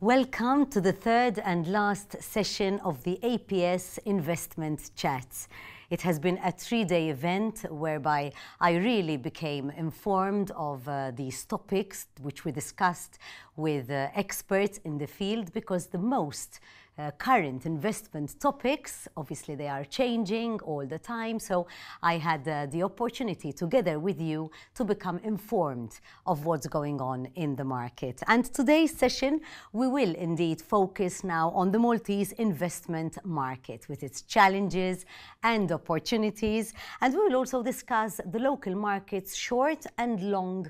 Welcome to the third and last session of the APS Investment Chats. It has been a three-day event whereby I really became informed of uh, these topics which we discussed with uh, experts in the field because the most uh, current investment topics. Obviously, they are changing all the time. So I had uh, the opportunity together with you to become informed of what's going on in the market. And today's session, we will indeed focus now on the Maltese investment market with its challenges and opportunities. And we will also discuss the local market's short and long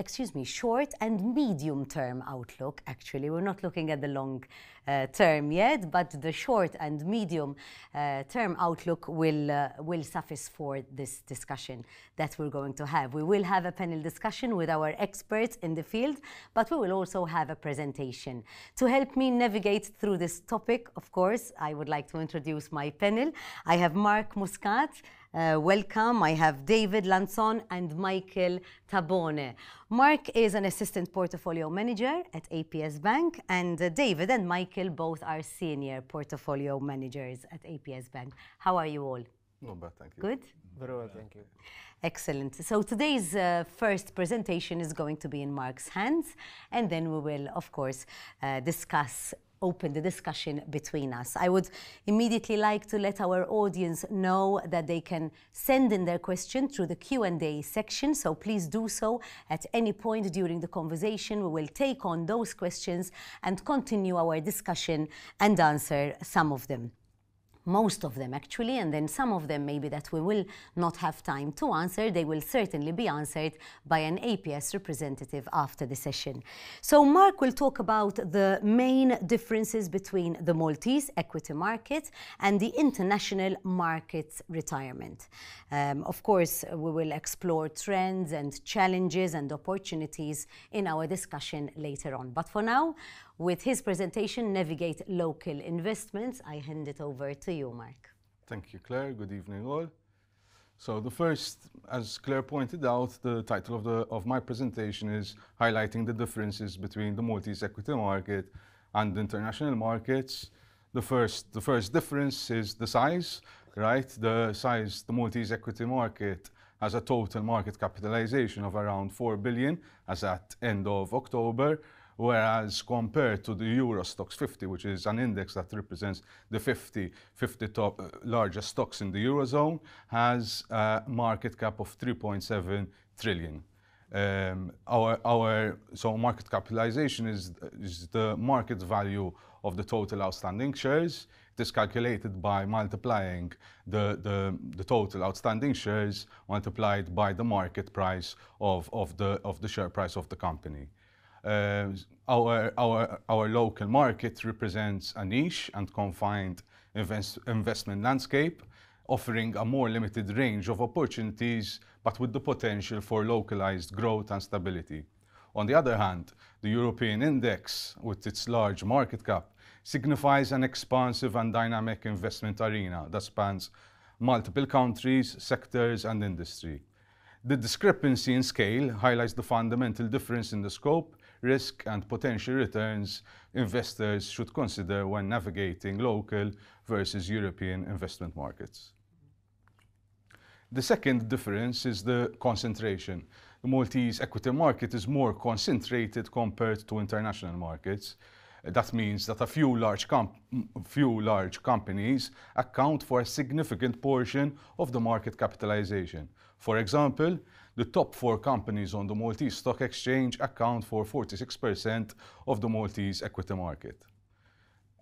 excuse me, short and medium term outlook. Actually, we're not looking at the long uh, term yet, but the short and medium uh, term outlook will, uh, will suffice for this discussion that we're going to have. We will have a panel discussion with our experts in the field, but we will also have a presentation. To help me navigate through this topic, of course, I would like to introduce my panel. I have Mark Muscat, uh, welcome. I have David Lanzon and Michael Tabone. Mark is an assistant portfolio manager at APS Bank, and uh, David and Michael both are senior portfolio managers at APS Bank. How are you all? Not bad, thank you. Good? Very well, thank you. Excellent. So today's uh, first presentation is going to be in Mark's hands, and then we will, of course, uh, discuss open the discussion between us. I would immediately like to let our audience know that they can send in their question through the Q&A section, so please do so at any point during the conversation. We will take on those questions and continue our discussion and answer some of them most of them actually, and then some of them maybe that we will not have time to answer, they will certainly be answered by an APS representative after the session. So Mark will talk about the main differences between the Maltese equity market and the international market retirement. Um, of course, we will explore trends and challenges and opportunities in our discussion later on. But for now, with his presentation, Navigate Local Investments. I hand it over to you, Mark. Thank you, Claire. Good evening, all. So the first, as Claire pointed out, the title of, the, of my presentation is highlighting the differences between the Maltese equity market and the international markets. The first, the first difference is the size, right? The size, the Maltese equity market has a total market capitalization of around 4 billion as at end of October, whereas compared to the Euro Stoxx 50, which is an index that represents the 50, 50 top uh, largest stocks in the Eurozone, has a market cap of 3.7 trillion. Um, our, our, so market capitalization is, is the market value of the total outstanding shares. It is calculated by multiplying the, the, the total outstanding shares multiplied by the market price of, of, the, of the share price of the company. Uh, our, our, our local market represents a niche and confined invest, investment landscape, offering a more limited range of opportunities, but with the potential for localized growth and stability. On the other hand, the European index, with its large market cap, signifies an expansive and dynamic investment arena that spans multiple countries, sectors, and industry. The discrepancy in scale highlights the fundamental difference in the scope risk and potential returns investors should consider when navigating local versus European investment markets. The second difference is the concentration. The Maltese equity market is more concentrated compared to international markets. That means that a few large, few large companies account for a significant portion of the market capitalization. For example, the top four companies on the Maltese Stock Exchange account for 46% of the Maltese equity market.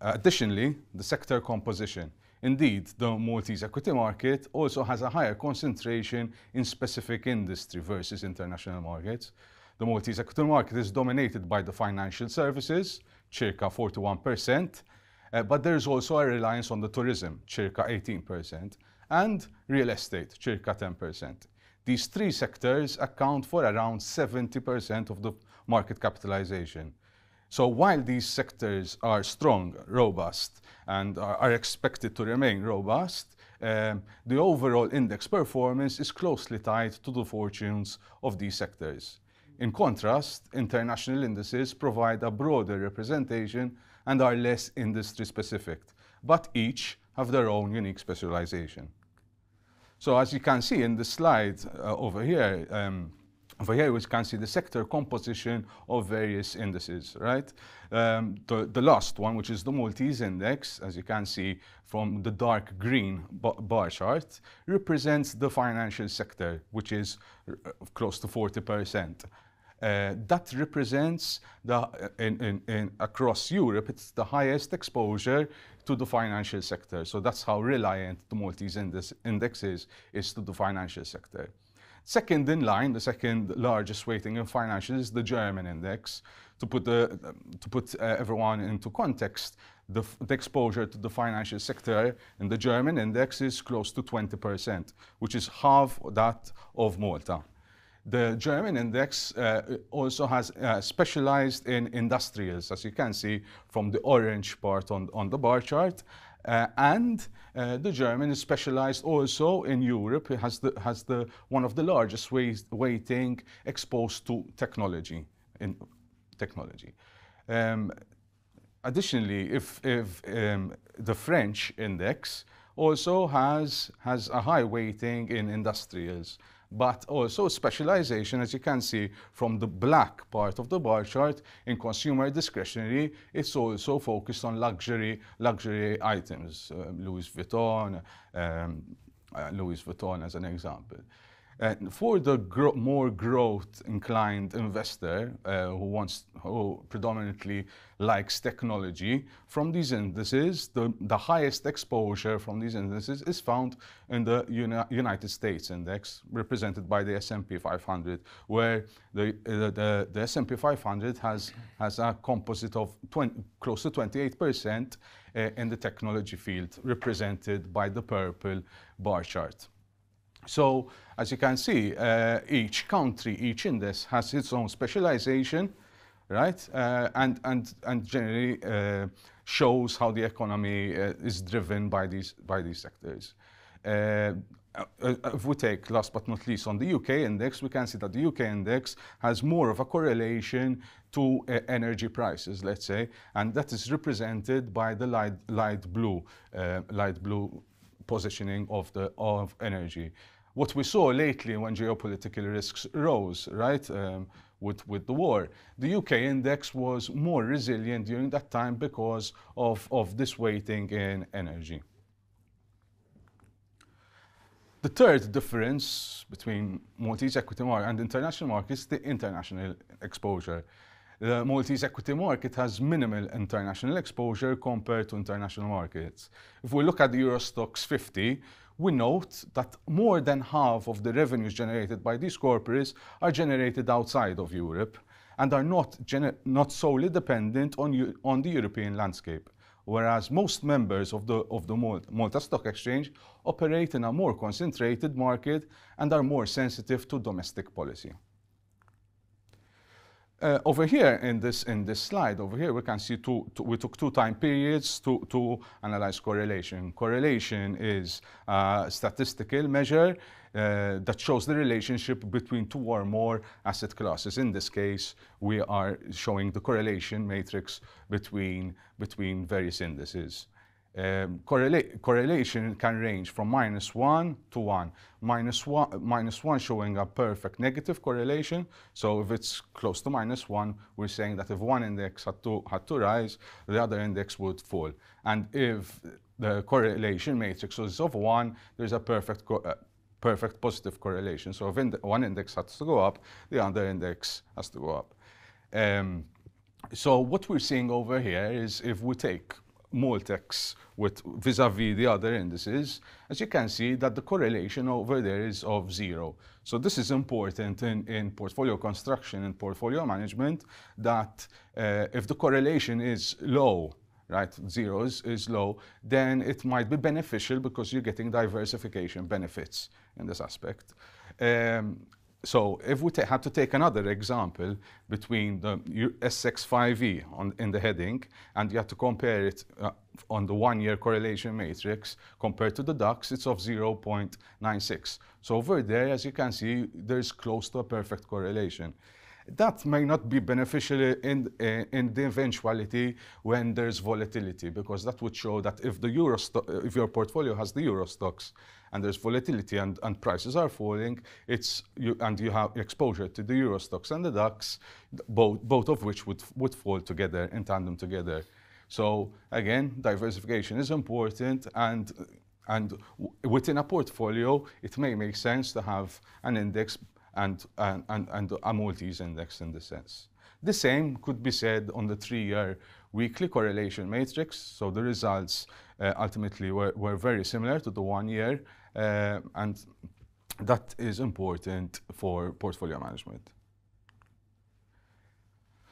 Uh, additionally, the sector composition. Indeed, the Maltese equity market also has a higher concentration in specific industry versus international markets. The Maltese equity market is dominated by the financial services, circa 41%, uh, but there is also a reliance on the tourism, circa 18%, and real estate, circa 10%. These three sectors account for around 70% of the market capitalization. So while these sectors are strong, robust, and are, expected to remain robust, um, the overall index performance is closely tied to the fortunes of these sectors. In contrast, international indices provide a broader representation and are less industry specific, but each have their own unique specialization. So as you can see in the slide uh, over here, um, over here we can see the sector composition of various indices, right? Um, the, the last one, which is the Maltese index, as you can see from the dark green bar chart, represents the financial sector, which is uh, close to 40%. Uh, that represents the in, in, in across Europe, it's the highest exposure to the financial sector. So that's how reliant the Maltese index, index is, is to the financial sector. Second in line, the second largest weighting in financials is the German index. To put, the, to put uh, everyone into context, the, the, exposure to the financial sector in the German index is close to 20%, which is half that of Malta. The German index uh, also has uh, specialized in industrials, as you can see from the orange part on, on the bar chart, uh, and uh, the German is specialized also in Europe. It has the, has the, one of the largest weighting exposed to technology. In technology. Um, additionally, if, if um, the French index also has, has a high weighting in industrials but also specialization, as you can see from the black part of the bar chart in consumer discretionary, it's also focused on luxury, luxury items, uh, Louis Vuitton, um, uh, Louis Vuitton as an example. And for the gro more growth inclined investor uh, who wants, who predominantly likes technology, from these indices, the, the highest exposure from these indices is found in the Uni United States index, represented by the S&P 500, where the, the, the S&P 500 has, has a composite of 20, close to 28% uh, in the technology field, represented by the purple bar chart. So as you can see, uh, each country, each index has its own specialization, right? Uh, and, and, and generally uh, shows how the economy uh, is driven by these, by these sectors. Uh, uh, if we take last but not least on the UK index, we can see that the UK index has more of a correlation to energy prices, let's say, and that is represented by the light, light blue, light blue positioning of the of energy what we saw lately when geopolitical risks rose, right, um, with, with the war. The UK index was more resilient during that time because of, of this weighting in energy. The third difference between Maltese equity market and international markets is the international exposure. The Maltese equity market has minimal international exposure compared to international markets. If we look at the Euro Stoxx 50, we note that more than half of the revenues generated by these corporates are generated outside of Europe and are not, not solely dependent on, on the European landscape, whereas most members of the, of the Malta Stock Exchange operate in a more concentrated market and are more sensitive to domestic policy. Uh, over here in this in this slide over here we can see two, two, we took two time periods to to analyze correlation. Correlation is a statistical measure uh, that shows the relationship between two or more asset classes. In this case, we are showing the correlation matrix between between various indices. Um, correla correlation can range from minus 1 to 1. Minus 1. minus 1 showing a perfect negative correlation. So if it's close to minus 1, we're saying that if one index had to, had to rise, the other index would fall. And if the correlation matrix is of 1, there's a perfect, uh, perfect positive correlation. So if one index has to go up, the other index has to go up. Um, so what we're seeing over here is if we take Multex with vis-a-vis the other indices, as you can see that the correlation over there is of zero. So this is important in, in portfolio construction and portfolio management that uh, if the correlation is low, right, zero is, is low, then it might be beneficial because you're getting diversification benefits in this aspect. Um, so if we have to take another example between the SX5E on, in the heading, and you have to compare it uh, on the one-year correlation matrix compared to the DAX, it's of 0.96. So over there, as you can see, there's close to a perfect correlation. That may not be beneficial in, eh, in the eventuality when there's volatility, because that would show that if the euro eh, if your portfolio has the Euro Stoxx and there's volatility and, and prices are falling, it's you, and you have exposure to the Euro Stoxx and the DAX, both, both of which would, would fall together in tandem together. So again, diversification is important and and within a portfolio, it may make sense to have an index and, and, and, a Maltese index in this sense. The same could be said on the three-year weekly correlation matrix. So the results uh, ultimately were, were very similar to the one year, uh, and that is important for portfolio management.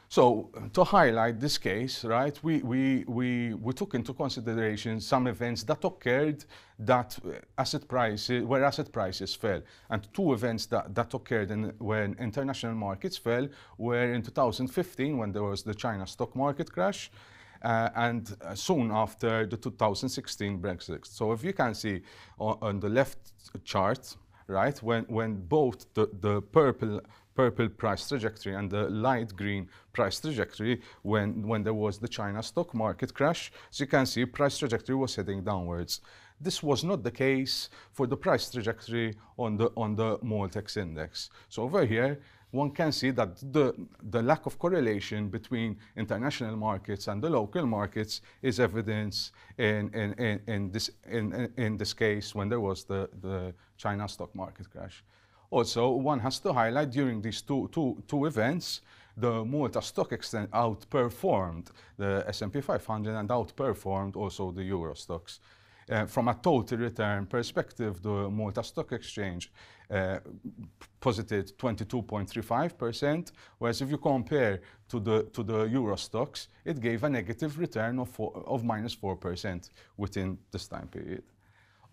So uh, to highlight this case, right, we, we, we, we took into consideration some events that occurred that uh, asset prices, where asset prices fell. And two events that, that occurred in, when international markets fell were in 2015 when there was the China stock market crash uh, and uh, soon after the 2016 Brexit. So if you can see on, on the left chart, right, when, when both the, the purple purple price trajectory and the light green price trajectory when, when there was the China stock market crash. As you can see, price trajectory was heading downwards. This was not the case for the price trajectory on the, on the Maltex index. So over here, one can see that the, the lack of correlation between international markets and the local markets is evidence in, in, in, in this, in, in this case when there was the, the China stock market crash. Also, one has to highlight during these two, two, two events, the Malta Stock Exchange outperformed the S&P 500 and outperformed also the Euro Stoxx. Uh, from a total return perspective, the Malta Stock Exchange uh, posited 22.35%, whereas if you compare to the, to the Euro stocks, it gave a negative return of, four, of minus 4% within this time period.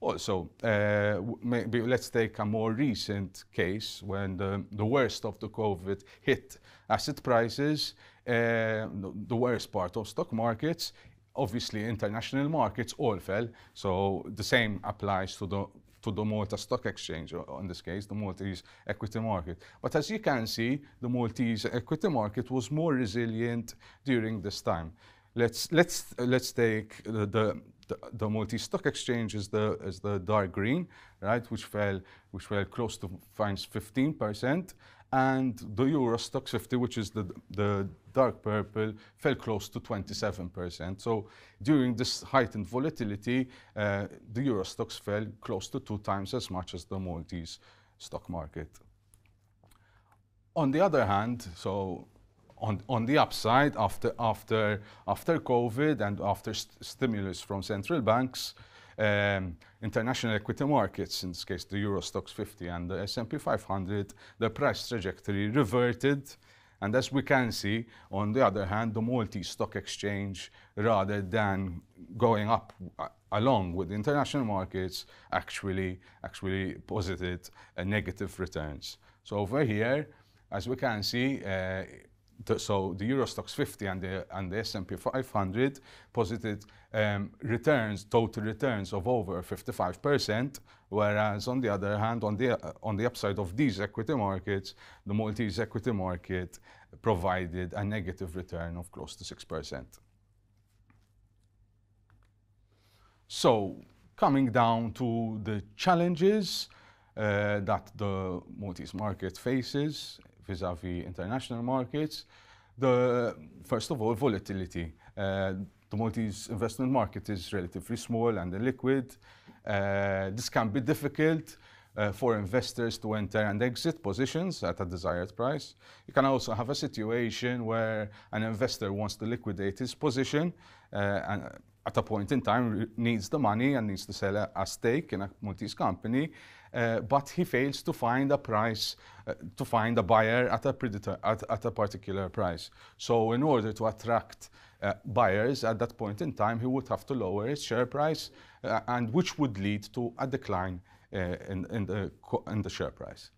Also, uh, maybe let's take a more recent case when the, the worst of the COVID hit asset prices, uh, the, worst part of stock markets. Obviously, international markets all fell, so the same applies to the to the Malta Stock Exchange, or in this case, the Maltese equity market. But as you can see, the Maltese equity market was more resilient during this time. Let's let's let's take the the, the Maltese Stock Exchange is the is the dark green, right, which fell which fell close to finds 15%, and the Euro Stoxx 50, which is the the dark purple, fell close to 27%. So during this heightened volatility, uh, the Euro Stoxx fell close to two times as much as the Maltese stock market. On the other hand, so on, on the upside, after, after, after COVID and after st stimulus from central banks, um, international equity markets, in this case the Euro Stoxx 50 and the S&P 500, the price trajectory reverted. And as we can see, on the other hand, the Maltese Stock Exchange, rather than going up uh, along with international markets, actually, actually posited uh, negative returns. So over here, as we can see, uh, so the Euro Stoxx 50 and the, and the S&P 500 posited um, returns, total returns of over 55%, whereas on the other hand, on the, uh, on the upside of these equity markets, the Maltese equity market provided a negative return of close to 6%. So coming down to the challenges uh, that the Maltese market faces vis-a-vis international markets. The, first of all, volatility. Uh, the Maltese investment market is relatively small and illiquid. Uh, this can be difficult uh, for investors to enter and exit positions at a desired price. You can also have a situation where an investor wants to liquidate his position uh, and at a point in time needs the money and needs to sell a, a stake in a Maltese company but he fails to find a price, uh, to find a buyer at a, predator, at, at, a particular price. So in order to attract uh, buyers at that point in time, he would have to lower his share price, uh, and which would lead to a decline uh, in, in, the, in the share price.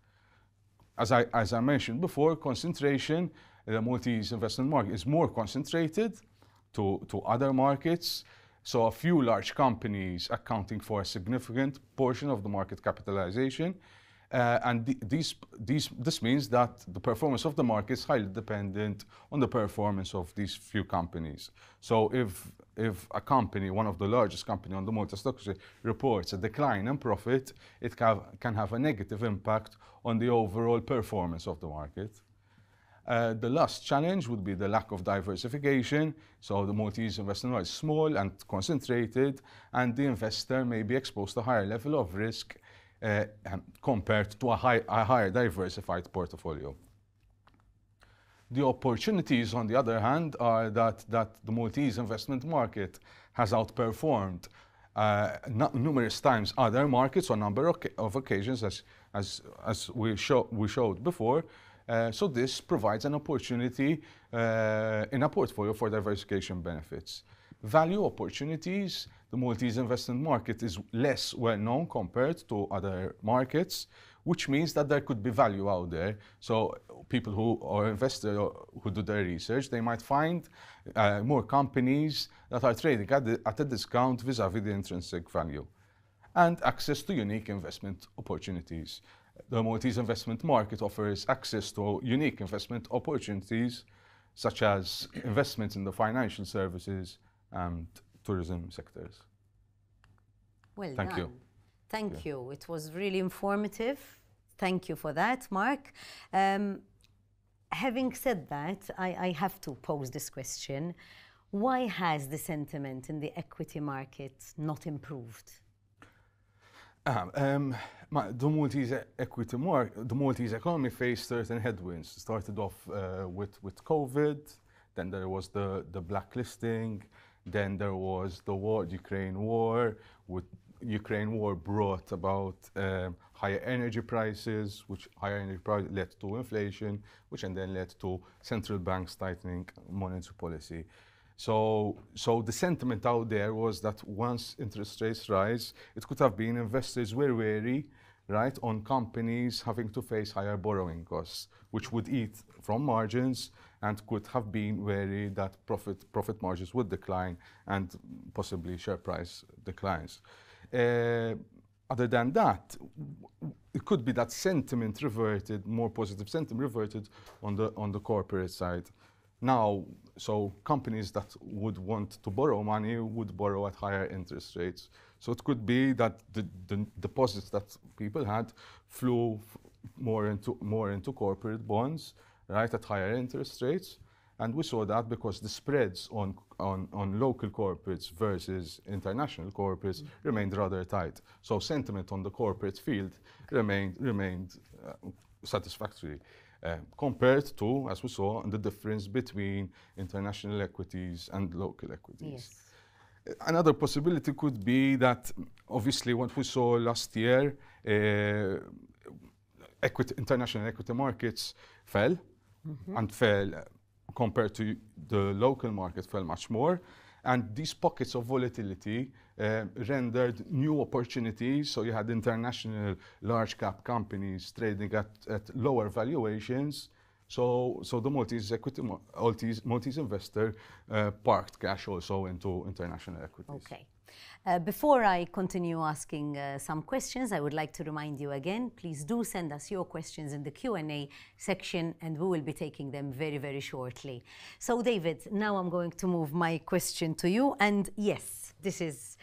As I, as I mentioned before, concentration, the Maltese investment market is more concentrated to, to other markets. So a few large companies accounting for a significant portion of the market capitalization. Uh, and th these, these, this means that the performance of the market is highly dependent on the performance of these few companies. So if, if a company, one of the largest companies on the Malta Stock Exchange, reports a decline in profit, it can, can have a negative impact on the overall performance of the market. Uh, the last challenge would be the lack of diversification. So the Maltese investment is small and concentrated, and the investor may be exposed to a higher level of risk uh, um, compared to a, high, a higher diversified portfolio. The opportunities, on the other hand, are that, that the Maltese investment market has outperformed uh, numerous times other markets on a number of occasions, as, as, as we, show, we showed before. Uh, so this provides an opportunity uh, in a portfolio for diversification benefits. Value opportunities the Maltese investment market is less well known compared to other markets, which means that there could be value out there. So people who are investors who do their research, they might find uh, more companies that are trading at, the, at a discount vis-a-vis -vis the intrinsic value. And access to unique investment opportunities. The Maltese investment market offers access to unique investment opportunities such as investments in the financial services and tourism sectors. Well Thank done. you. Thank Yeah. you. It was really informative. Thank you for that, Mark. Um, having said that, I, I have to pose this question. Why has the sentiment in the equity market not improved? Ah, um, the Maltese equity market, the Maltese economy faced certain headwinds. It started off uh, with, with COVID, then there was the, the blacklisting, then there was the war, Ukraine war. With Ukraine war brought about um, higher energy prices, which higher energy prices led to inflation, which and then led to central banks tightening monetary policy. So, so the sentiment out there was that once interest rates rise, it could have been investors were wary, right, on companies having to face higher borrowing costs, which would eat from margins and could have been wary that profit, profit margins would decline and possibly share price declines. Uh, other than that, it could be that sentiment reverted, more positive sentiment reverted on the on the corporate side. Now, so companies that would want to borrow money would borrow at higher interest rates. So it could be that the, the deposits that people had flew more into more into corporate bonds, right, at higher interest rates. And we saw that because the spreads on, on, on local corporates versus international corporates mm. remained rather tight. So sentiment on the corporate field remained, remained uh, satisfactory. Uh, compared to, as we saw, the difference between international equities and local equities. Yes. Another possibility could be that, obviously, what we saw last year, uh, equity, international equity markets fell mm -hmm. and fell compared to the local market fell much more. And these pockets of volatility uh, rendered new opportunities. So you had international large cap companies trading at, at lower valuations. So, so the Maltese equity, Maltese, Maltese investor uh, parked cash also into international equities. Okay. Uh, before I continue asking uh, some questions, I would like to remind you again, please do send us your questions in the Q&A section and we will be taking them very, very shortly. So David, now I'm going to move my question to you. And yes, this is,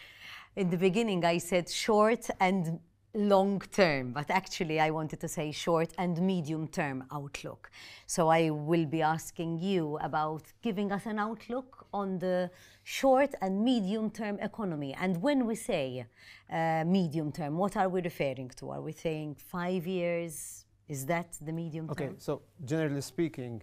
in the beginning I said short and long term, but actually I wanted to say short and medium term outlook. So I will be asking you about giving us an outlook on the short and medium term economy. And when we say uh, medium term, what are we referring to? Are we saying five years? Is that the medium okay, term? Okay, so generally speaking,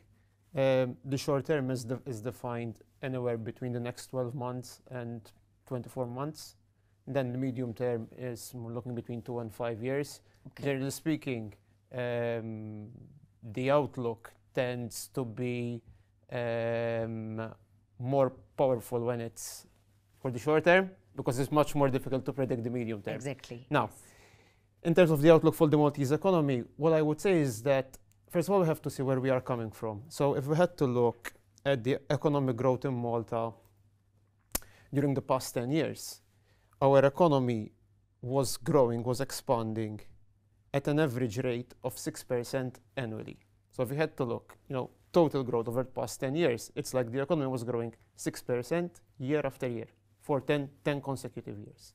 um, the short term is, de is defined anywhere between the next 12 months and 24 months. Then the medium term is looking between two and five years. Okay. Generally speaking, um, the outlook tends to be um, more powerful when it's for the short term because it's much more difficult to predict the medium term. Exactly. Now, yes. in terms of the outlook for the Maltese economy, what I would say is that first of all, we have to see where we are coming from. So if we had to look at the economic growth in Malta during the past 10 years, our economy was growing, was expanding at an average rate of 6% annually. So if you had to look, you know, total growth over the past 10 years, it's like the economy was growing 6% year after year for 10, 10 consecutive years.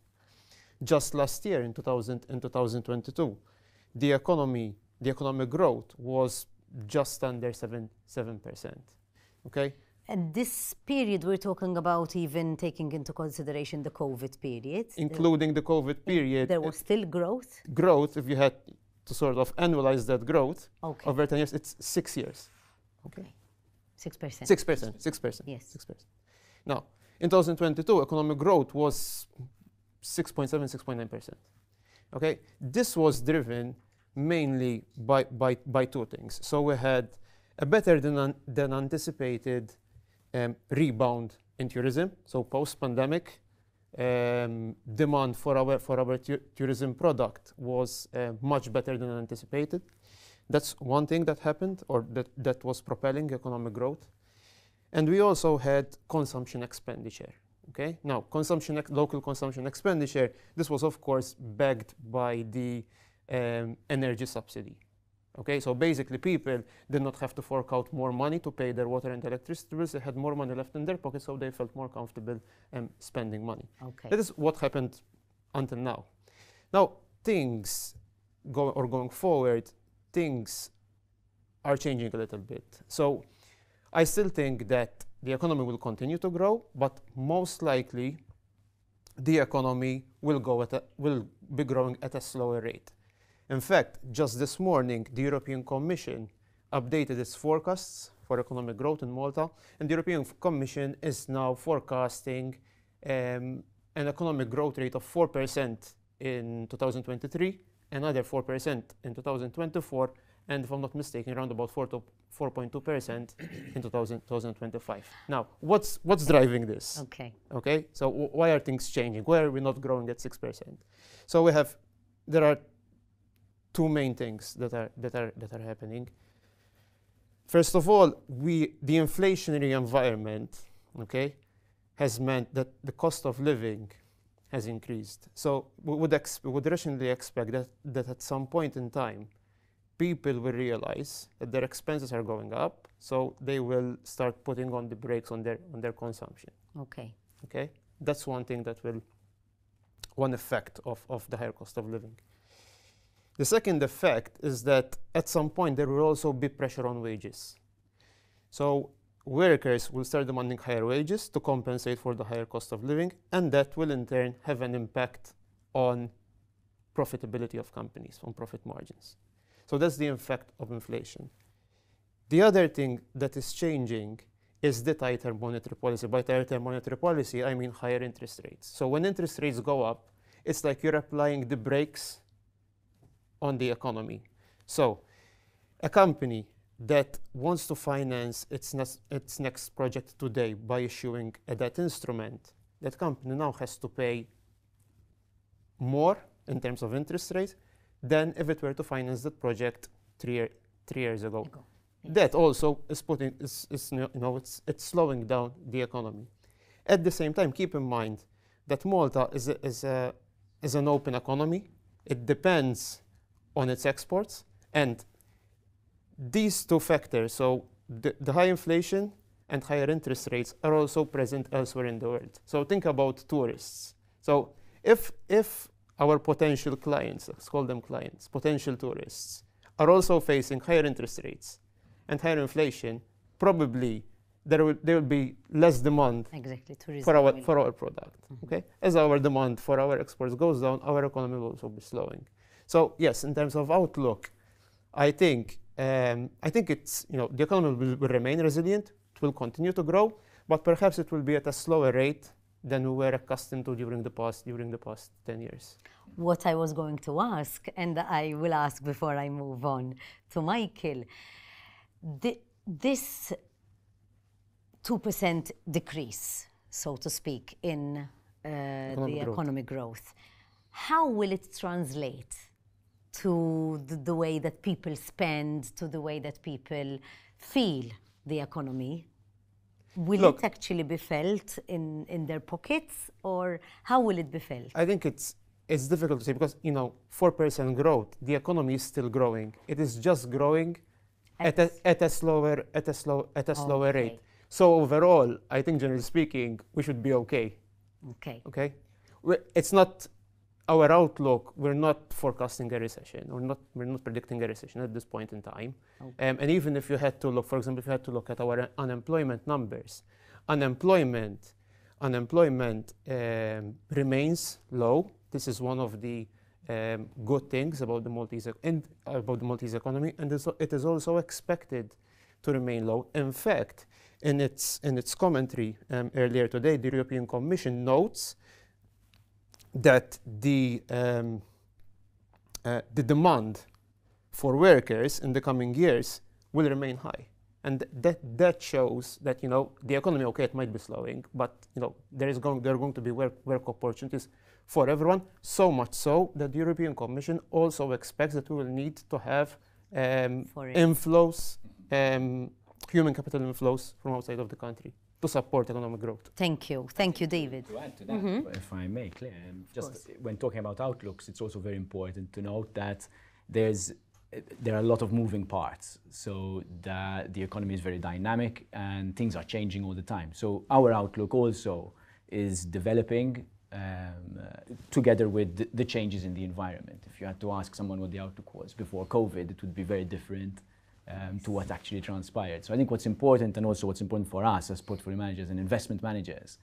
Just last year in 2000 in 2022, the economy, the economic growth was just under 7 7%. Okay? And this period, we're talking about even taking into consideration the COVID period. Including the COVID period. There was still growth? Growth, if you had to sort of annualize that growth Okay. over 10 years, it's six years. Okay. 6%. 6%. 6%. Yes. 6%. Now, in 2022, economic growth was 6.7, 6.9%. Okay? This was driven mainly by, by, by two things. So we had a better than, an- than anticipated um, rebound in tourism. So post-pandemic, um, demand for our, for our tu- tourism product was uh, much better than anticipated. That's one thing that happened or that, that was propelling economic growth. And we also had consumption expenditure. Okay. Now, consumption, local consumption expenditure. This was, of course, backed by the um, energy subsidy. Okay. So basically, people did not have to fork out more money to pay their water and electricity bills. They had more money left in their pockets, so they felt more comfortable um, spending money. Okay. That is what happened until now. Now, things go or going forward, things are changing a little bit. So I still think that the economy will continue to grow, but most likely the economy will go at a, will be growing at a slower rate. In fact, just this morning, the European Commission updated its forecasts for economic growth in Malta, and the European Commission is now forecasting um, an economic growth rate of 4% in 2023, another 4% in 2024, and if I'm not mistaken, around about 4 to 4.2% in 2000, 2025. Now, what's what's driving this? Okay. Okay, so why are things changing? Why are we not growing at six percent? So we have there are two main things that are that are that are happening. First of all, we the inflationary environment, okay, has meant that the cost of living has increased. So we would we would rationally expect that that at some point in time, people will realize that their expenses are going up, so they will start putting on the brakes on their on their consumption. Okay. Okay, that's one thing that will, one effect of, of the higher cost of living. The second effect is that at some point there will also be pressure on wages. So workers will start demanding higher wages to compensate for the higher cost of living, and that will in turn have an impact on profitability of companies, on profit margins. So that's the effect of inflation. The other thing that is changing is the tighter monetary policy. By tighter monetary policy, I mean higher interest rates. So when interest rates go up, it's like you're applying the brakes on the economy. So a company that wants to finance its, nes- its next project today by issuing a debt instrument, that company now has to pay more in terms of interest rate than if it were to finance that project three, year, three years ago Ago. that also is putting is, is you know it's it's slowing down the economy. At the same time, keep in mind that Malta is a, is a is an open economy. It depends on its exports, and these two factors, so the, the high inflation and higher interest rates, are also present elsewhere in the world. So think about tourists. So if if our potential clients, let's call them clients, potential tourists, are also facing higher interest rates and higher inflation, probably there will, there will be less demand Exactly. Tourism. for our, for our product. Mhm. Okay? As our demand for our exports goes down, our economy will also be slowing. So yes, in terms of outlook, I think um, I think it's you know the economy will, will remain resilient. It will continue to grow, but perhaps it will be at a slower rate than we were accustomed to during the past during the past 10 years. what I was going to ask, and I will ask before I move on to Michael. Thi- This 2% decrease, so to speak, in uh, the growth. economic growth, how will it translate to the, the way that people spend, to the way that people feel the economy? Will Look- it actually be felt in, in their pockets, or how will it be felt? I think it's it's difficult to say because you know 4% growth the economy is still growing it is just growing at, a, at a slower at a slow at a slower Okay. rate so overall i think generally speaking we should be okay Okay. okay we it's not our outlook we're not forecasting a recession we're not we're not predicting a recession at this point in time Okay. um, and even if you had to look for example if you had to look at our unemployment numbers unemployment unemployment um, remains low this is one of the um, good things about the Maltese and about the Maltese economy, and it is also expected to remain low. In fact, in its in its commentary um, earlier today, the European Commission notes that the um, uh, the demand for workers in the coming years will remain high, and that that shows that you know the economy okay it might be slowing, but you know there is going there are going to be work work opportunities for everyone. So much so that the European Commission also expects that we will need to have um, inflows, um, human capital inflows from outside of the country to support economic growth. Thank you. Thank you, David. To add to that, if I may, Claire, um, just when talking about outlooks, it's also very important to note that there's uh, there are a lot of moving parts. So the, the economy is very dynamic and things are changing all the time. So our outlook also is developing um, uh, together with the, the changes in the environment. If you had to ask someone what the outlook was before COVID, it would be very different um, to what actually transpired. So I think what's important and also what's important for us as portfolio managers and investment managers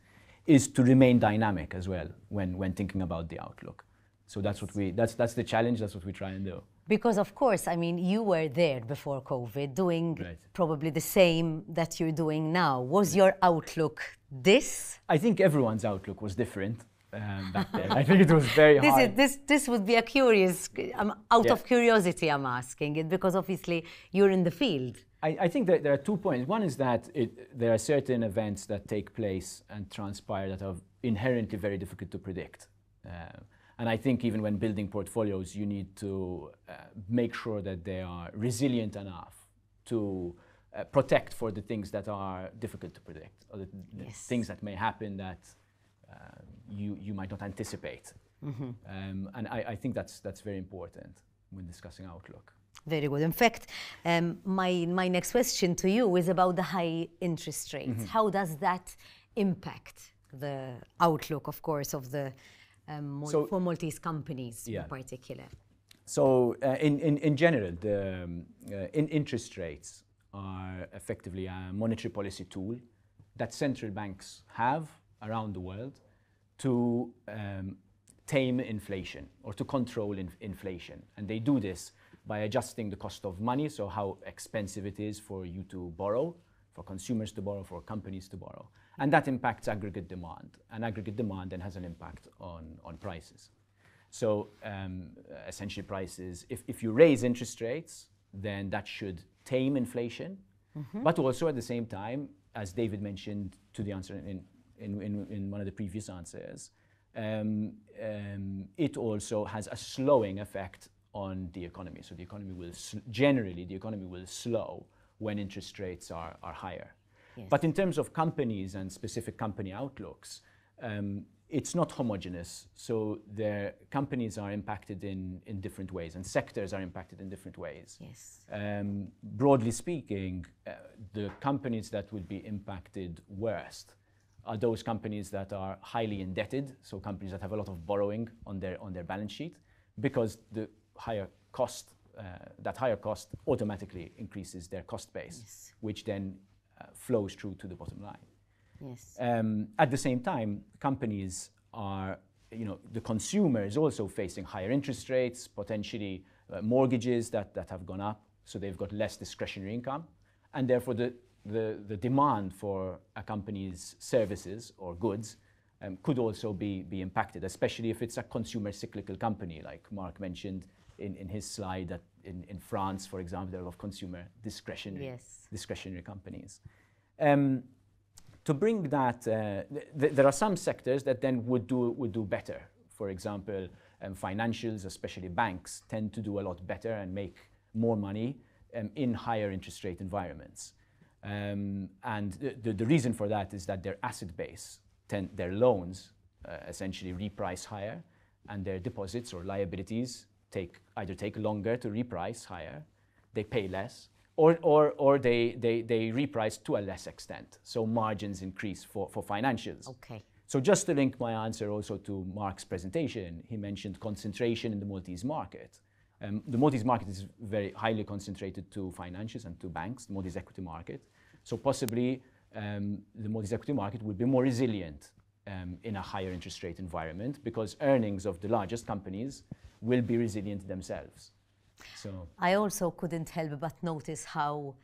is to remain dynamic as well when, when thinking about the outlook. So that's what we that's that's the challenge. That's what we try and do. Because of course, I mean, you were there before COVID, doing Right. probably the same that you're doing now. Was your outlook this? I think everyone's outlook was different um, back then. I think it was very This, hard. is, this, this would be a curious, um, out Yeah. of curiosity, I'm asking it because obviously you're in the field. I, I think that there are two points. One is that it, there are certain events that take place and transpire that are inherently very difficult to predict. Uh, and I think even when building portfolios, you need to uh, make sure that they are resilient enough to uh, protect for the things that are difficult to predict, or the, Yes. things that may happen that uh, you, you might not anticipate. Um, and I, I think that's, that's very important when discussing outlook. Very good. In fact, um, my, my next question to you is about the high interest rates. Mm-hmm. How does that impact the outlook, of course, of the um, So- for Maltese companies Yeah. in particular? So uh, in, in, in general, the um, uh, in interest rates are effectively a monetary policy tool that central banks have around the world to um, tame inflation or to control in- inflation. And they do this by adjusting the cost of money, so how expensive it is for you to borrow, for consumers to borrow, for companies to borrow. And that impacts aggregate demand. And aggregate demand then has an impact on, on prices. So um, essentially, prices, if, if you raise interest rates, then that should tame inflation. But also at the same time, as David mentioned to the answer in, in, in, in one of the previous answers, um, um, it also has a slowing effect on the economy. So the economy will, generally, the economy will slow when interest rates are, are higher. Yes. But in terms of companies and specific company outlooks, um, it's not homogeneous. So their companies are impacted in, in different ways, and sectors are impacted in different ways. Yes. Um, broadly speaking, uh, the companies that would be impacted worst are those companies that are highly indebted, so companies that have a lot of borrowing on their on their balance sheet, because the higher cost, uh, that higher cost automatically increases their cost base, Yes. which then uh, flows through to the bottom line. Yes. Um, at the same time, companies are, you know, the consumer is also facing higher interest rates, potentially uh, mortgages that, that have gone up, so they've got less discretionary income, and therefore the, the, the demand for a company's services or goods um, could also be, be impacted, especially if it's a consumer cyclical company, like Mark mentioned in, in his slide that in, in France, for example, there are a lot of consumer discretionary, Yes. discretionary companies. Um, to bring that, uh, th- th- there are some sectors that then would do, would do better. For example, um, financials, especially banks, tend to do a lot better and make more money um, in higher interest rate environments. Um, and the, the, the reason for that is that their asset base, tend, their loans, uh, essentially reprice higher, and their deposits or liabilities take either take longer to reprice higher, they pay less, or, or, or they, they, they reprice to a less extent. So margins increase for, for financials. Okay. So just to link my answer also to Mark's presentation, he mentioned concentration in the Maltese market. Um, the Maltese market is very highly concentrated to financials and to banks, the Maltese equity market. So possibly um, the Maltese equity market would be more resilient um, in a higher interest rate environment because earnings of the largest companies will be resilient themselves. So I also couldn't help but notice how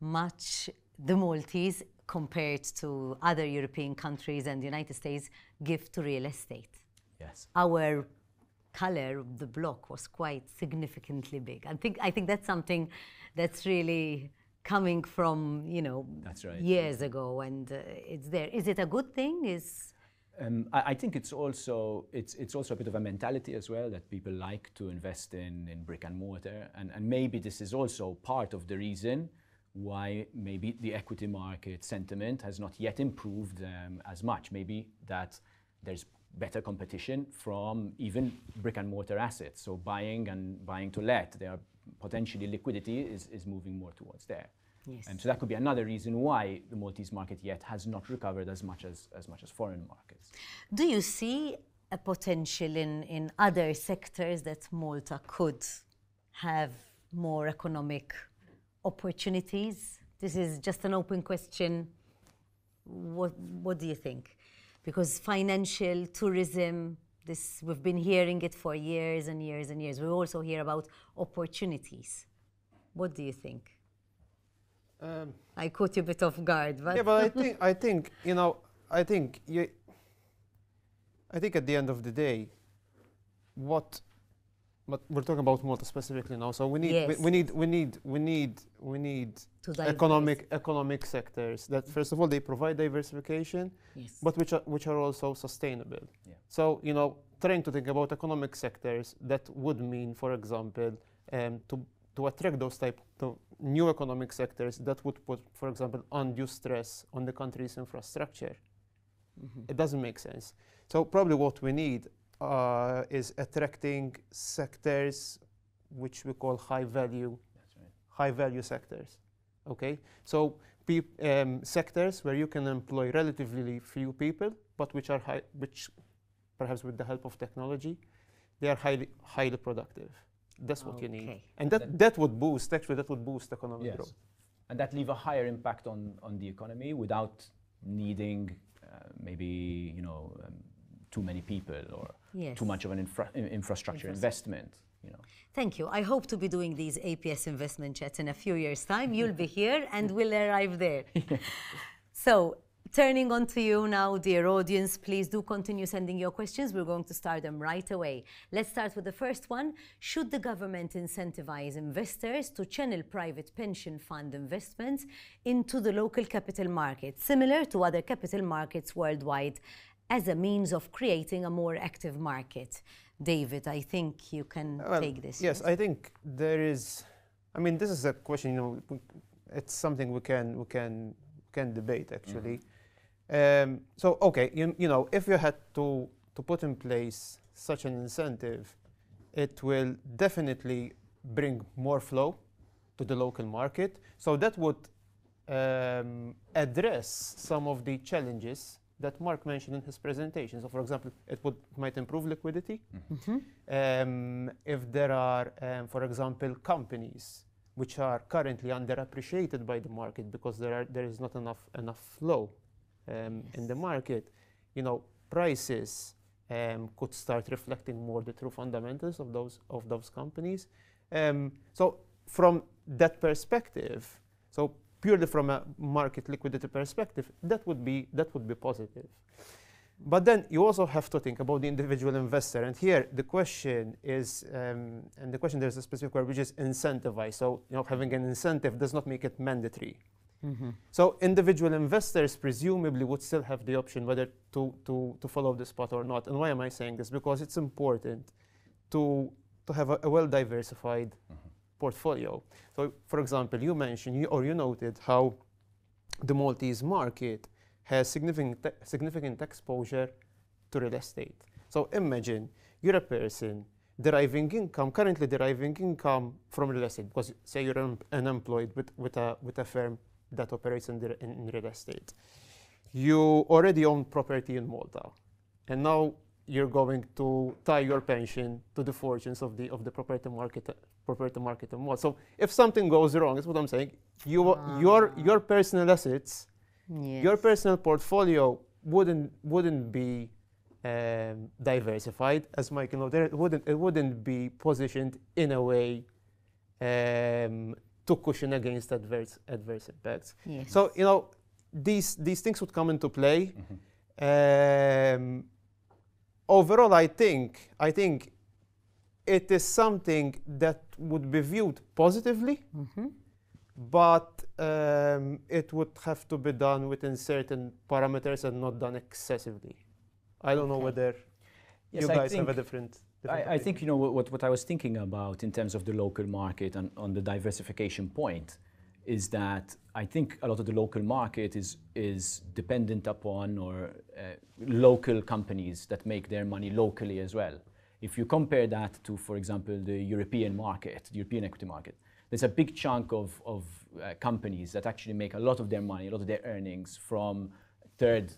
much the Maltese, compared to other European countries and the United States, give to real estate. yes, Our color of the block was quite significantly big. I think I think that's something that's really coming from you know That's right. years ago, and uh, it's there. Is it a good thing? Is Um, I, I think it's also it's it's also a bit of a mentality as well that people like to invest in in brick and mortar, and and maybe this is also part of the reason why maybe the equity market sentiment has not yet improved um, as much. Maybe that there's better competition from even brick and mortar assets. So buying and buying to let, there are potentially liquidity is, is moving more towards there. yes. And so that could be another reason why the Maltese market yet has not recovered as much as, as much as foreign markets. Do you see a potential in, in other sectors that Malta could have more economic opportunities? This is just an open question. What, what do you think? Because financial, tourism, this, we've been hearing it for years and years and years. We also hear about opportunities. What do you think? Um, I caught you a bit off guard, but yeah, but I think I think you know I think you. I think at the end of the day, what, but we're talking about Malta specifically now. So we need Yes. we, we need we need we need we need economic economic sectors that first of all they provide diversification, Yes. but which are which are also sustainable. Yeah. So you know, trying to think about economic sectors that would mean, for example, um, to to attract those type of new economic sectors that would put, for example, undue stress on the country's infrastructure. Mhm. It doesn't make sense. So probably what we need uh, is attracting sectors which we call high value That's right. high value sectors. Okay, so peop- um, sectors where you can employ relatively few people, but which are high, which perhaps with the help of technology, they are highly highly productive. That's what you need, and that That- that would boost actually that would boost economic Yes. growth. And that leave a higher impact on, on the economy without needing uh, maybe you know um, too many people or Yes. too much of an infra- i- infrastructure investment. You know. Thank you. I hope to be doing these APS investment chats in a few years' time. You'll be here and we'll arrive there. so, turning on to you now, dear audience, please do continue sending your questions. We're going to start them right away. Let's start with the first one. Should the government incentivize investors to channel private pension fund investments into the local capital market, similar to other capital markets worldwide, as a means of creating a more active market? David, I think you can Well, take this. Yes, I think there is. I mean, this is a question. You know, we- it's something we can we can can debate actually. Um, so okay, you, you know, if you had to to put in place such an incentive, it will definitely bring more flow to the local market. So that would um, address some of the challenges that Mark mentioned in his presentation. So, for example, it would might improve liquidity Mhm. um, if there are, um, for example, companies which are currently underappreciated by the market because there are there is not enough enough flow um, in the market, you know, prices um, could start reflecting more the true fundamentals of those of those companies. Um, so from that perspective, so purely from a market liquidity perspective, that would be that would be positive. But then you also have to think about the individual investor. And here the question is, um, and the question there's a specific word which is incentivize. So you know, having an incentive does not make it mandatory. Mhm. So individual investors presumably would still have the option whether to, to, to follow this path or not. And why am I saying this? Because it's important to, to have a, a well-diversified portfolio. So for example, you mentioned you, or you noted how the Maltese market has significant, significant exposure to real estate. So imagine you're a person deriving income, currently deriving income from real estate, because say you're un- unemployed with, with, a, with a firm that operates in, the, in, in real estate. You already own property in Malta, and now you're going to tie your pension to the fortunes of the, of the property market, property market in Malta. So if something goes wrong, that's what I'm saying, you, your, your personal assets Yes. your personal portfolio wouldn't wouldn't be um, diversified, as Michael noted. It wouldn't it wouldn't be positioned in a way um, to cushion against adverse adverse impacts. Yes. So you know these these things would come into play. Um, overall, I think I think it is something that would be viewed positively Mhm. but um, it would have to be done within certain parameters and not done excessively. I don't know whether Yes, you guys have a different. different I, I think you know what, what, what I was thinking about in terms of the local market and on the diversification point is that I think a lot of the local market is is dependent upon or uh, local companies that make their money locally as well. If you compare that to, for example, the European market, the European equity market, there's a big chunk of, of uh, companies that actually make a lot of their money, a lot of their earnings from third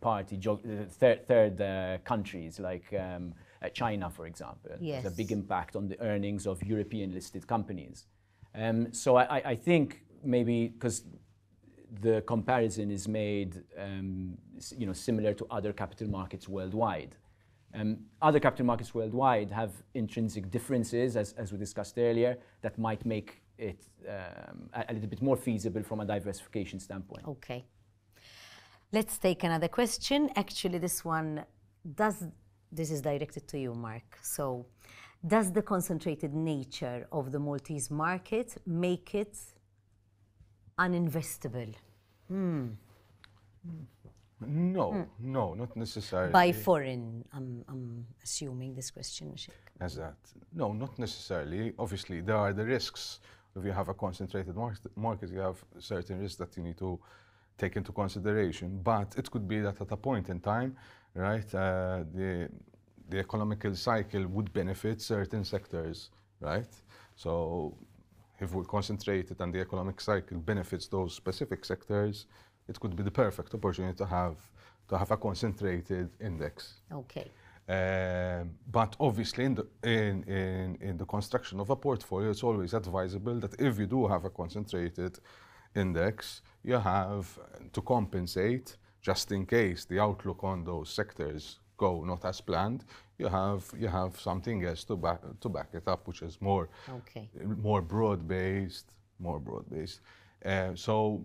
party, uh, third, third uh, countries like um, uh, China, for example. There's a big impact on the earnings of European listed companies. Um, so I, I- I think maybe because the comparison is made, um, you know, similar to other capital markets worldwide. Um, other capital markets worldwide have intrinsic differences, as, as we discussed earlier, that might make it um, a, a little bit more feasible from a diversification standpoint. Okay. Let's take another question. Actually, this one does, this is directed to you, Mark. So, does the concentrated nature of the Maltese market make it uninvestable No, no, not necessarily. by foreign? I'm, I'm assuming this question. As that. No, not necessarily. Obviously, there are the risks. If you have a concentrated market, market, you have certain risks that you need to take into consideration. But it could be that at a point in time, right, uh, the the economical cycle would benefit certain sectors, right? So if we concentrate it and the economic cycle benefits those specific sectors, it could be the perfect opportunity to have to have a concentrated index. Okay. Um, but obviously, in the, in, in, in the construction of a portfolio, it's always advisable that if you do have a concentrated index, you have to compensate just in case the outlook on those sectors go not as planned. You have you have something else to back to back it up, which is more Okay. more broad based, more broad based. Uh, so,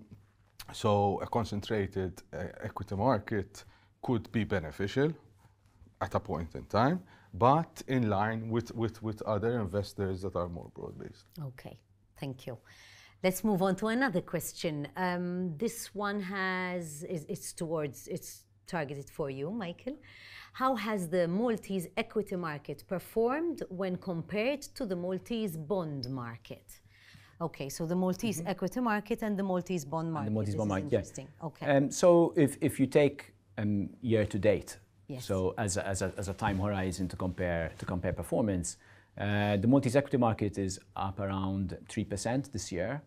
so a concentrated uh, equity market could be beneficial at a point in time, but in line with, with, with other investors that are more broad based. Okay, thank you. Let's move on to another question. Um, this one has is it's towards it's targeted for you, Michael. How has the Maltese equity market performed when compared to the Maltese bond market? Okay, so the Maltese equity market and the Maltese bond market. Mm-hmm. the Maltese bond market, yeah. Okay. Um, so if, if you take um, year to date, Yes. so as a, as, a, as a time horizon to compare to compare performance, uh, the Maltese equity market is up around three percent this year.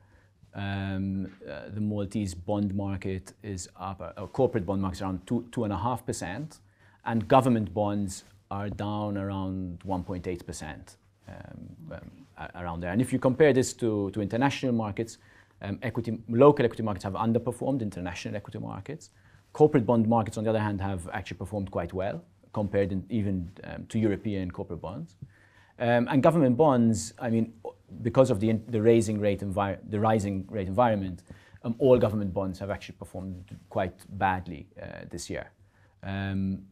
Um, uh, the Maltese bond market is up, uh, corporate bond market is around two two and a half percent, and government bonds are down around 1.8 percent. Um, um, a- around there. And if you compare this to, to international markets, um, equity, local equity markets have underperformed international equity markets. Corporate bond markets, on the other hand, have actually performed quite well compared in, even um, to European corporate bonds. Um, and government bonds, I mean, because of the, the raising rate envir- the rising rate environment, um, all government bonds have actually performed quite badly uh, this year. Um,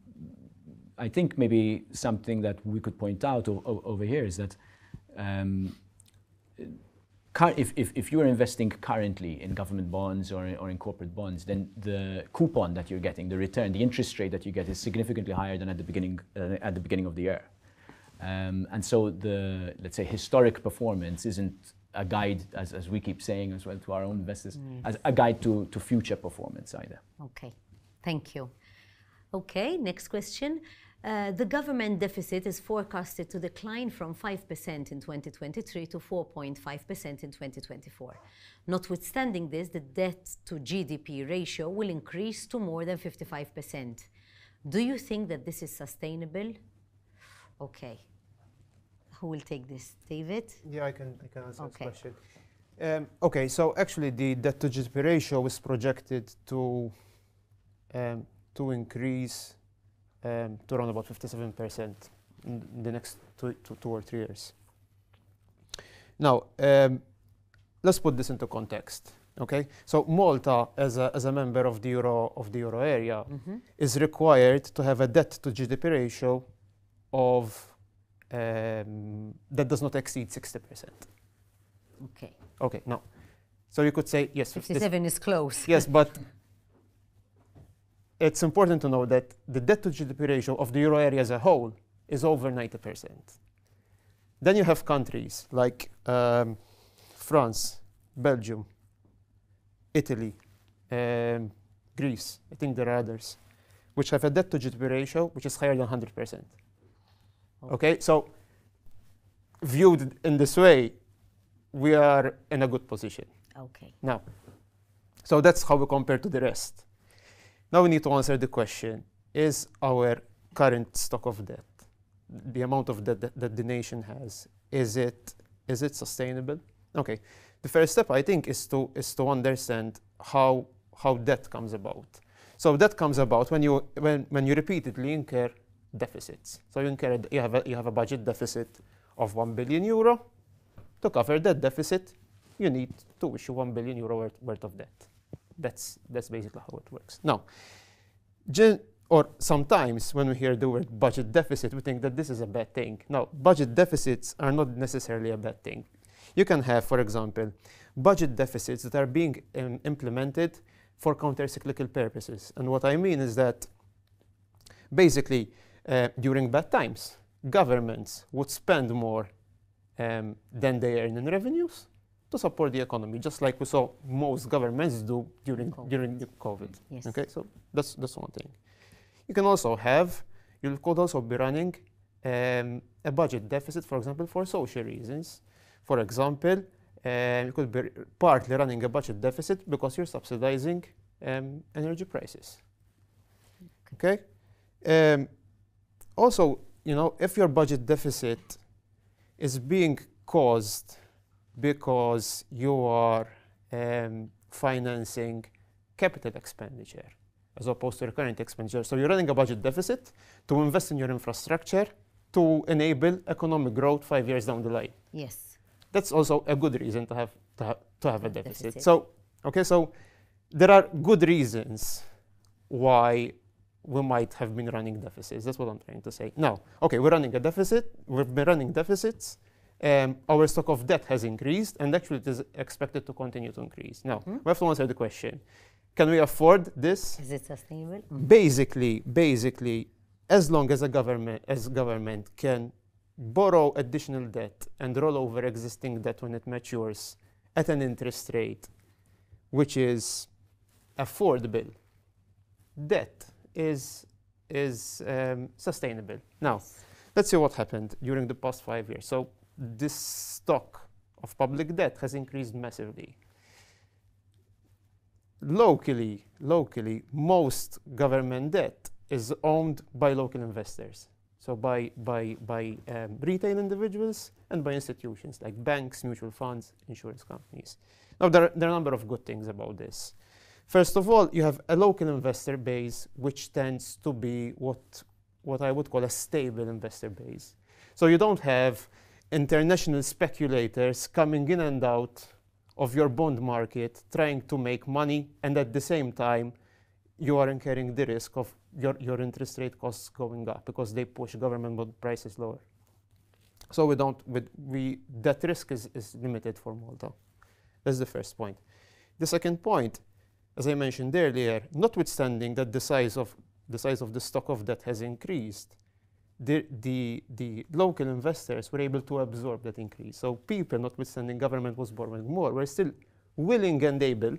I think maybe something that we could point out o- o- over here is that um, if, if, if you are investing currently in government bonds or, or in corporate bonds, then the coupon that you're getting, the return, the interest rate that you get is significantly higher than at the beginning, uh, at the beginning of the year. Um, and so the, let's say, historic performance isn't a guide, as, as we keep saying as well to our own investors, as a guide to, to future performance either. Okay, thank you. Okay, next question. Uh, the government deficit is forecasted to decline from 5% in 2023 to 4.5% in 2024. Notwithstanding this, the debt to GDP ratio will increase to more than 55%. Do you think that this is sustainable? Okay. Who will take this? David? Yeah, I can, I can answer Okay. this question. Um, okay, so actually the debt to GDP ratio is projected to um, to increase um, to around about 57% in the next two, two, two or three years. Now, um, let's put this into context. Okay, so Malta, as a, as a member of the euro of the euro area, Mhm. is required to have a debt to GDP ratio of um, that does not exceed 60%. Okay. Okay, now, so you could say yes. this- 57 is close. yes, but it's important to know that the debt to GDP ratio of the euro area as a whole is over 90%. Then you have countries like um, France, Belgium, Italy, um, Greece, I think there are others, which have a debt to GDP ratio which is higher than 100%. Oh. Okay, so viewed in this way, we are in a good position. Okay. Now, so that's how we compare to the rest. Now we need to answer the question is our current stock of debt, the amount of debt that, that the nation has, is it, is it sustainable? Okay, the first step I think is to, is to understand how, how debt comes about. So that comes about when you, when, when you repeatedly incur deficits. So you, incur, you, have a, you have a budget deficit of 1 billion euro. To cover that deficit, you need to issue 1 billion euro worth, worth of debt. That's, that's basically how it works. Now, or sometimes when we hear the word budget deficit, we think that this is a bad thing. Now, budget deficits are not necessarily a bad thing. You can have, for example, budget deficits that are being um, implemented for counter-cyclical purposes. And what I mean is that basically, uh, during bad times, governments would spend more um, than they earn in revenues to support the economy, just like we saw most governments do during COVID. during the COVID. Yes. Okay, so that's that's one thing. You can also have, you could also be running um, a budget deficit, for example, for social reasons. For example, uh, you could be partly running a budget deficit because you're subsidizing um, energy prices. Okay. Um, also, you know, if your budget deficit is being caused because you are um, financing capital expenditure as opposed to recurrent expenditure. So you're running a budget deficit to invest in your infrastructure to enable economic growth five years down the line. Yes. That's also a good reason to have to, ha- to have a deficit. Deficit. So okay, so there are good reasons why we might have been running deficits. That's what I'm trying to say. Now, okay, we're running a deficit. We've been running deficits. Um, our stock of debt has increased, and actually, it is expected to continue to increase. Now, Hmm? we have to answer the question: Can we afford this? Is it sustainable? Basically, basically, as long as a government as government can borrow additional debt and roll over existing debt when it matures at an interest rate which is affordable, debt is is um, sustainable. Now, let's see what happened during the past five years. So this stock of public debt has increased massively. Locally, locally, most government debt is owned by local investors. So by by by um, retail individuals and by institutions like banks, mutual funds, insurance companies. Now there are, there are a number of good things about this. First of all, you have a local investor base which tends to be what what I would call a stable investor base. So you don't have international speculators coming in and out of your bond market trying to make money and at the same time you are incurring the risk of your, your interest rate costs going up because they push government bond prices lower. So we don't, we, we, that risk is, is limited for Malta. That's the first point. The second point, as I mentioned earlier, notwithstanding that the size of the size of the stock of debt has increased, the, the, the local investors were able to absorb that increase. So people, notwithstanding government was borrowing more, were still willing and able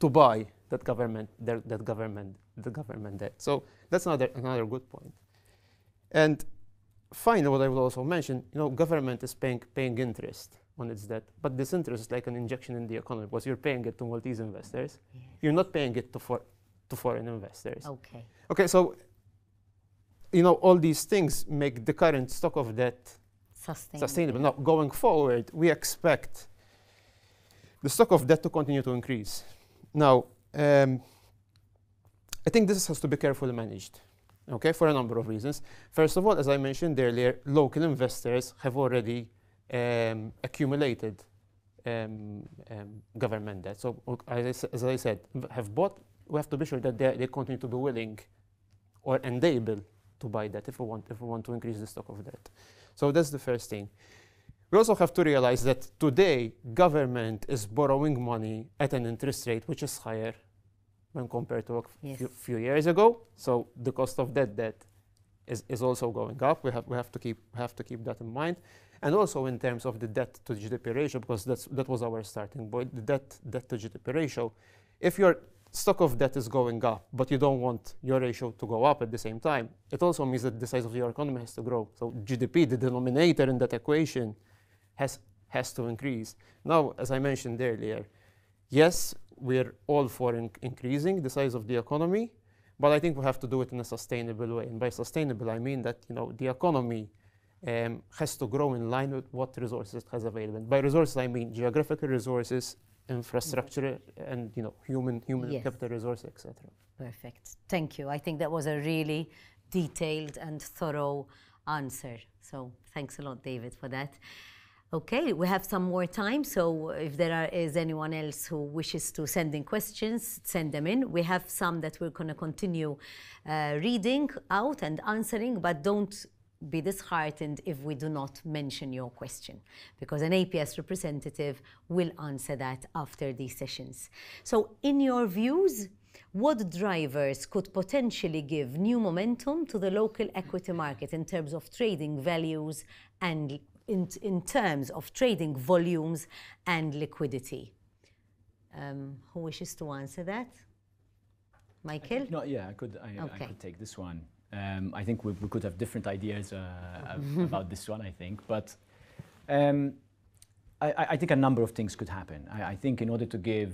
to buy that government that, that government the government debt. So that's another another good point. And finally, what I will also mention, you know, government is paying paying interest on its debt, but this interest is like an injection in the economy because you're paying it to Maltese investors. Yes. You're not paying it to for to foreign investors. Okay. Okay, so you know all these things make the current stock of debt Sustainable. sustainable. Now, going forward, we expect the stock of debt to continue to increase. Now, um, I think this has to be carefully managed, okay, for a number of reasons. First of all, as I mentioned earlier, local investors have already um, accumulated um, um, government debt. So, as I, as I said, have bought. We have to be sure that they, they continue to be willing, or and able to buy that if we want if we want to increase the stock of debt. So that's the first thing. We also have to realize that today government is borrowing money at an interest rate which is higher when compared to a Yes. few, few years ago. So the cost of that debt is, is also going up. We have, we have to keep have to keep that in mind. And also in terms of the debt to GDP ratio, because that's that was our starting point, the debt debt to GDP ratio. If your stock of debt is going up, but you don't want your ratio to go up at the same time, it also means that the size of your economy has to grow. So GDP, the denominator in that equation, has has to increase. Now, as I mentioned earlier, yes, we're all for in- increasing the size of the economy, but I think we have to do it in a sustainable way. And by sustainable, I mean that you know the economy um, has to grow in line with what resources it has available. By resources, I mean geographical resources, infrastructure, and you know human human Yes. capital resources, etc. Perfect. Thank you. I think that was a really detailed and thorough answer. So thanks a lot, David, for that. Okay, we have some more time. So if there are, is anyone else who wishes to send in questions, send them in. We have some that we're going to continue uh, reading out and answering, but don't be disheartened if we do not mention your question, because an APS representative will answer that after these sessions. So, in your views, what drivers could potentially give new momentum to the local equity market in terms of trading values and in, in terms of trading volumes and liquidity? Um, who wishes to answer that? Michael? No, yeah, I could, I, I Okay. could take this one. Um, I think we, we could have different ideas uh, about this one, I think. But um, I, I- think a number of things could happen. I, I think in order to give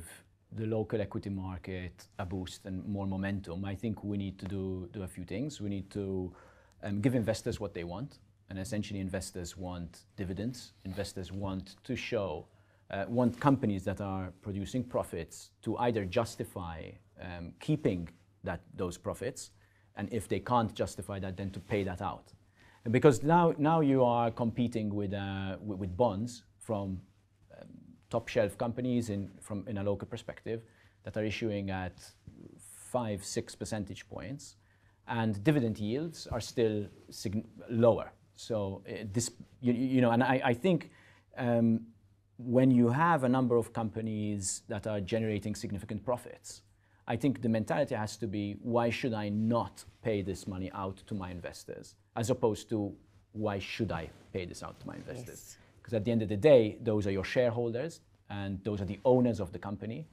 the local equity market a boost and more momentum, I think we need to do, do a few things. We need to um, give investors what they want. And essentially, investors want dividends. Investors want to show, uh, want companies that are producing profits to either justify um, keeping that, those profits, and if they can't justify that, then to pay that out. And because now, now you are competing with, uh, with, bonds from um, top shelf companies in, from, in a local perspective that are issuing at five, six percentage points, and dividend yields are still lower. So uh, this, you, you know, and I, I think um, when you have a number of companies that are generating significant profits, I think the mentality has to be why should I not pay this money out to my investors, as opposed to why should I pay this out to my investors? Yes. Because at the end of the day, those are your shareholders and those are the owners of the company.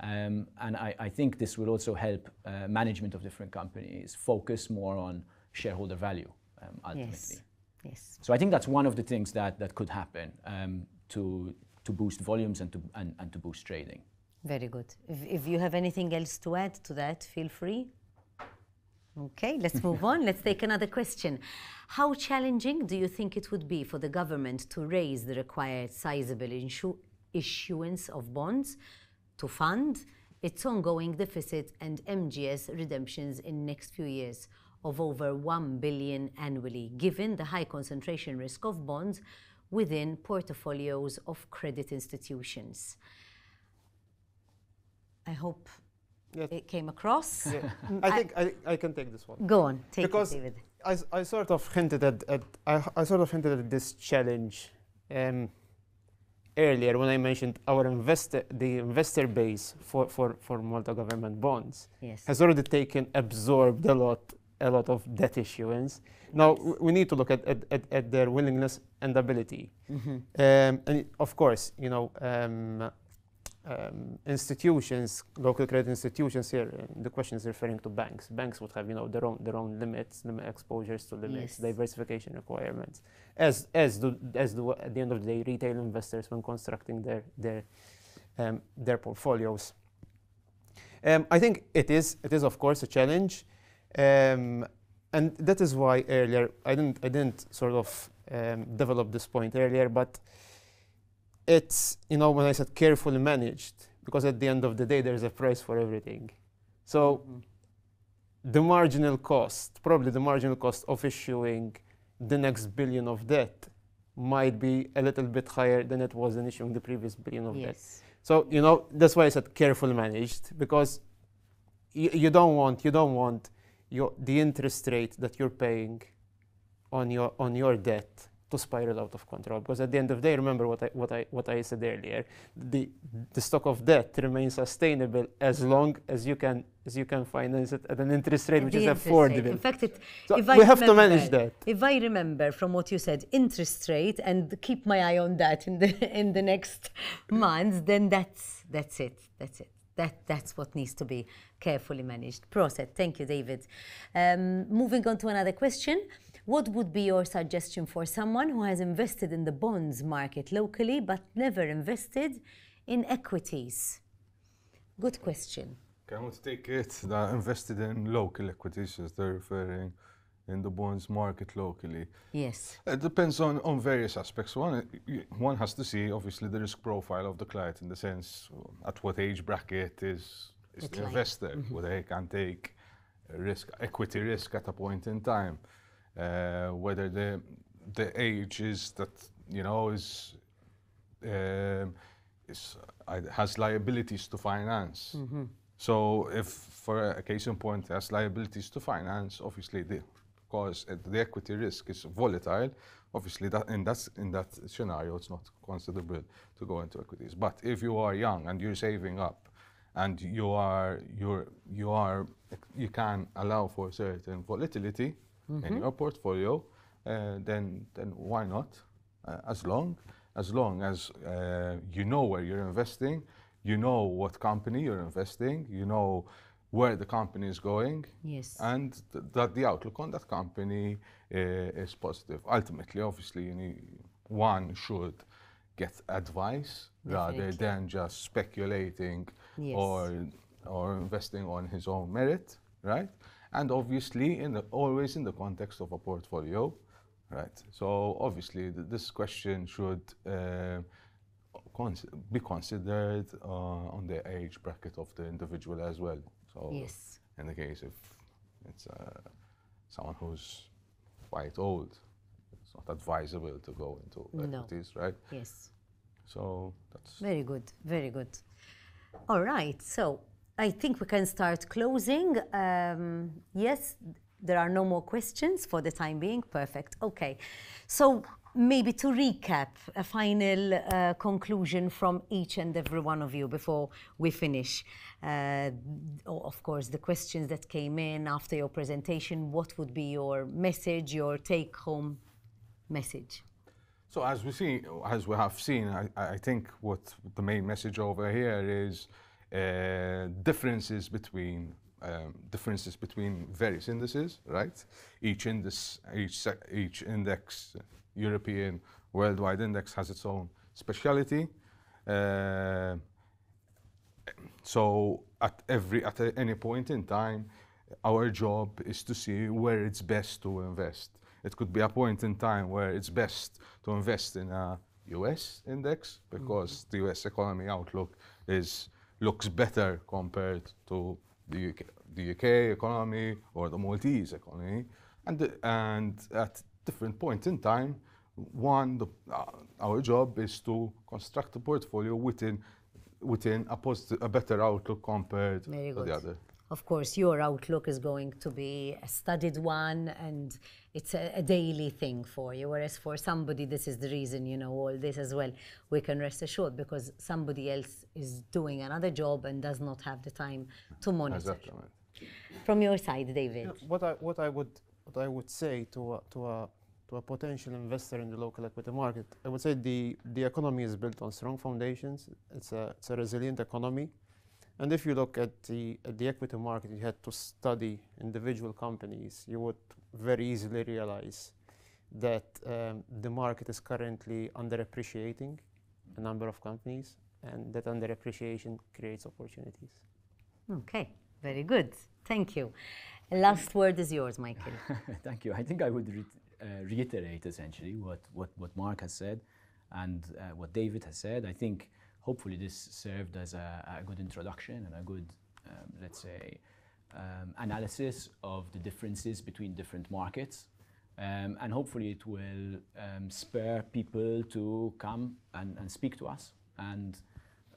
Um, and I, I think this will also help uh, management of different companies focus more on shareholder value um, ultimately. Yes. Yes. So I think that's one of the things that, that could happen um, to, to boost volumes and to, and, and to boost trading. Very good. If, if you have anything else to add to that, feel free. Okay, let's move on. Let's take another question. How challenging do you think it would be for the government to raise the required sizable issuance of bonds to fund its ongoing deficit and MGS redemptions in next few years of over 1 billion annually, given the high concentration risk of bonds within portfolios of credit institutions? I hope Yeah. it came across. Yeah. I think I, I can take this one. Go on, take Because- it, David. I, I sort of hinted at, at I, I sort of hinted at this challenge um, earlier when I mentioned our investor the investor base for, for, for Malta government bonds Yes. has already taken absorbed a lot a lot of debt issuance. Now w- we need to look at, at, at, at their willingness and ability. Mhm. Um, and of course, you know, um, um, institutions, local credit institutions here, uh, the question is referring to banks. Banks would have, you know, their own their own limits, limit exposures to limits, Yes. diversification requirements, as as do as do at the end of the day retail investors when constructing their their um, their portfolios. Um, I think it is it is of course a challenge, um, and that is why earlier I didn't I didn't sort of um, develop this point earlier, but it's you know when I said carefully managed because at the end of the day there's a price for everything. So mm-hmm. the marginal cost, probably the marginal cost of issuing the next billion of debt might be a little bit higher than it was in issuing the previous billion of debt. Yes. So you know that's why I said carefully managed because you, you don't want you don't want your the interest rate that you're paying on your on your debt to spiral out of control because at the end of the day remember what I what I what I said earlier the the stock of debt remains sustainable as long as you can as you can finance it at an interest rate At which the is interest rate. affordable In fact, it, So if I we have to manage that If I remember from what you said, interest rate, and keep my eye on that in the in the next months, then that's that's it. That's it. That that's what needs to be carefully managed. Proset. Thank you, David. Um, moving on to another question. What would be your suggestion for someone who has invested in the bonds market locally but never invested in equities? Good question. Can we take it that invested in local equities, as they're referring, in the bonds market locally? Yes. It depends on, on various aspects. One, one has to see obviously the risk profile of the client in the sense at what age bracket is, is The the, client. investor, mm-hmm. whether he can take risk, equity risk at a point in time, uh, whether the the age is that you know is um, is uh, has liabilities to finance. So if for a case in point has liabilities to finance, obviously the because uh, the equity risk is volatile, obviously that in that in that scenario it's not considerable to go into equities. But if you are young and you're saving up, and you are you're you are you can allow for certain volatility in your portfolio, uh, then then why not? Uh, as long as long as uh, you know where you're investing, you know what company you're investing, you know where the company is going, Yes. and th- that the outlook on that company uh, is positive. Ultimately, obviously, you need, one should get advice rather than just speculating Yes. or or investing on his own merit, right? And obviously, in the, always in the context of a portfolio, right? So obviously, th- this question should uh, cons- be considered uh, on the age bracket of the individual as well. So Yes. in the case if it's uh, someone who's quite old, it's not advisable to go into No. equities, right? Yes. So that's Very good, very good. All right, so I think we can start closing. Um, yes, there are no more questions for the time being. Perfect. Okay, so maybe to recap, a final uh, conclusion from each and every one of you before we finish. Uh, of course, the questions that came in after your presentation. What would be your message, your take-home message? So as we see, as we have seen, I, I think what the main message over here is differences between um, differences between various indices, right? Each index, each each index, European, worldwide index has its own speciality. Uh, so at every at any point in time, our job is to see where it's best to invest. It could be a point in time where it's best to invest in a US index because the US economy outlook is looks better compared to the UK, the UK economy or the Maltese economy, and and at different points in time, one the, uh, our job is to construct a portfolio within within a positive, a better outlook compared Very to good. the other. Of course, your outlook is going to be a studied one and it's a, a daily thing for you. Whereas for somebody, this is the reason, you know, all this as well. We can rest assured because somebody else is doing another job and does not have the time to monitor. Exactly. From your side, David. Yeah, what I what I would what I would say to a, to a to to a potential investor in the local equity market, I would say the, the economy is built on strong foundations. It's a, it's a resilient economy. And if you look at the, at the equity market, you had to study individual companies, you would very easily realize that um, the market is currently underappreciating a number of companies, and that underappreciation creates opportunities. Okay, very good. Thank you. Last word is yours, Michael. Thank you. I think I would re uh, reiterate essentially what, what, what Mark has said and uh, what David has said. I think hopefully this served as a, a good introduction and a good, um, let's say, um, analysis of the differences between different markets. Um, and hopefully it will um, spur people to come and, and speak to us and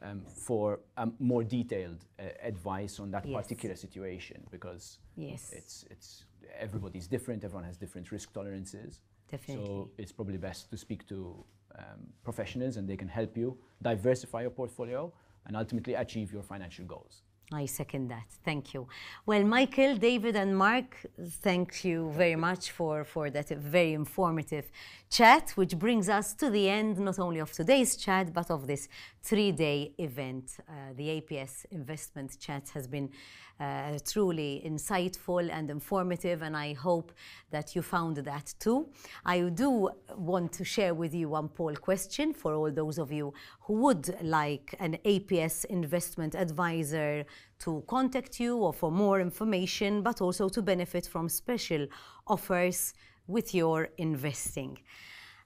um, for more detailed uh, advice on that yes. particular situation because yes. it's, it's, everybody's different, everyone has different risk tolerances. Definitely. So it's probably best to speak to um, professionals and they can help you diversify your portfolio and ultimately achieve your financial goals. I second that. Thank you. Well, Michael, David, and Mark, thank you very much for, for that very informative chat, which brings us to the end not only of today's chat, but of this three day event. Uh, the APS investment chat has been uh, truly insightful and informative, and I hope that you found that too. I do want to share with you one poll question for all those of you who would like an APS investment advisor to contact you or for more information, but also to benefit from special offers with your investing.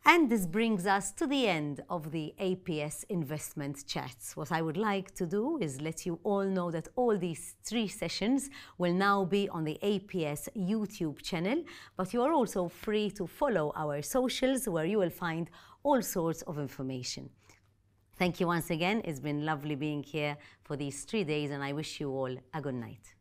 And this brings us to the end of the APS investment chats. What I would like to do is let you all know that all these three sessions will now be on the APS YouTube channel, but you are also free to follow our socials where you will find all sorts of information. Thank you once again. It's been lovely being here for these three days, and I wish you all a good night.